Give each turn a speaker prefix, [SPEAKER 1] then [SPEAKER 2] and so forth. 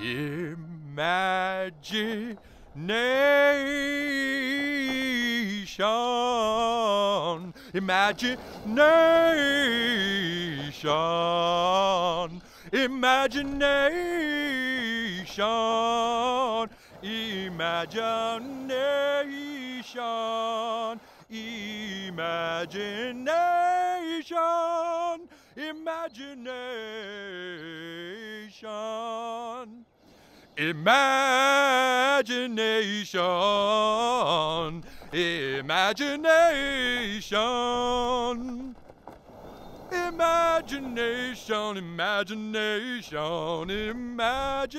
[SPEAKER 1] Imagination. Imagination. Imagination. Imagination. Imagination. Imagination. Imagination. Imagination. Imagination, imagination, imagination.